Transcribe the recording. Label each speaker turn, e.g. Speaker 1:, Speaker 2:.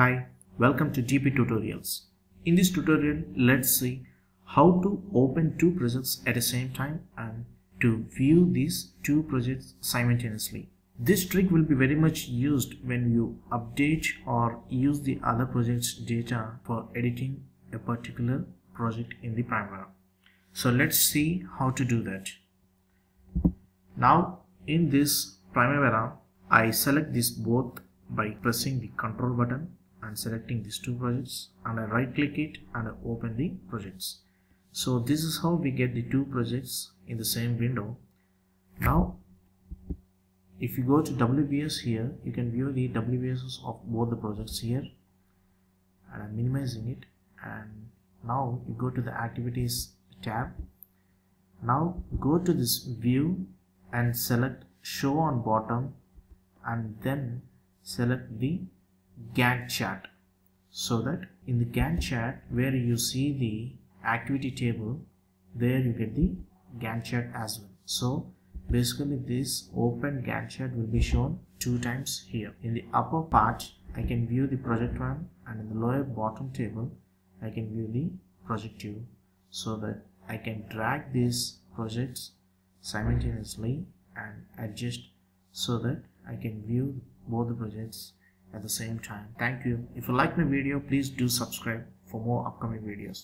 Speaker 1: Hi, welcome to DP Tutorials. In this tutorial, let's see how to open two projects at the same time and to view these two projects simultaneously. This trick will be very much used when you update or use the other project's data for editing a particular project in the Primavera. So let's see how to do that. Now in this Primavera, I select this both by pressing the control button selecting these two projects and I right click it and I open the projects. So this is how we get the two projects in the same window. Now if you go to WBS here you can view the WBSs of both the projects here and I'm minimizing it and now you go to the activities tab now go to this view and select show on bottom and then select the Gantt chart. So that in the Gantt chart where you see the activity table there you get the Gantt chart as well. So basically this open Gantt chart will be shown two times here. In the upper part I can view the project one and in the lower bottom table I can view the project two. So that I can drag these projects simultaneously and adjust so that I can view both the projects at the same time. Thank you. If you like my video, please do subscribe for more upcoming videos.